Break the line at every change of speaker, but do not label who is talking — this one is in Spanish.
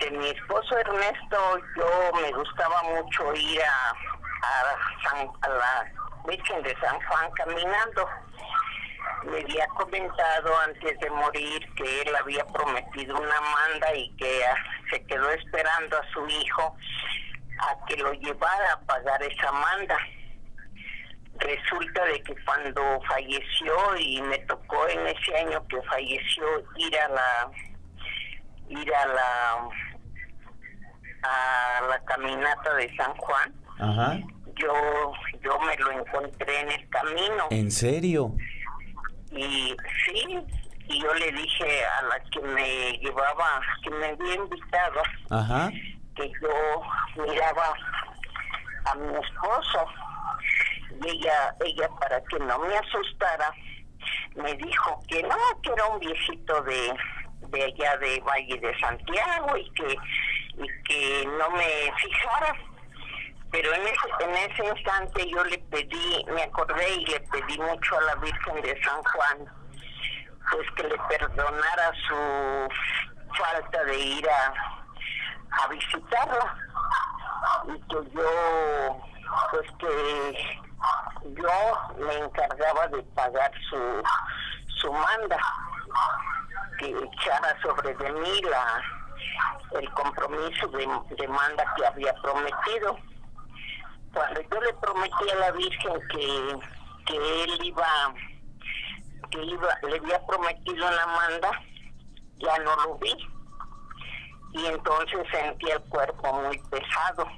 de mi esposo Ernesto, yo me gustaba mucho ir a, a, la Virgen de San Juan caminando. Me había comentado antes de morir que él había prometido una manda y que se quedó esperando a su hijo a que lo llevara a pagar esa manda. Resulta de que cuando falleció y me tocó en ese año que falleció ir a la ir a la a la caminata de San Juan. Yo yo me lo encontré en el camino.
¿En serio?
Y sí, y yo le dije a la que me llevaba, que me había invitado, que yo miraba a mi esposo y ella, ella para que no me asustara, me dijo que no, que era un viejito de, de allá de Valle de Santiago y que, y que no me fijara. Pero en ese, en ese instante yo le pedí, me acordé y le pedí mucho a la Virgen de San Juan, pues que le perdonara su falta de ir a, a visitarla y que yo, pues que yo me encargaba de pagar su, su manda, que echara sobre de mí la, el compromiso de, de manda que había prometido. Cuando yo le prometí a la Virgen que, que él iba, que iba, le había prometido la manda, ya no lo vi. Y entonces sentí el cuerpo muy pesado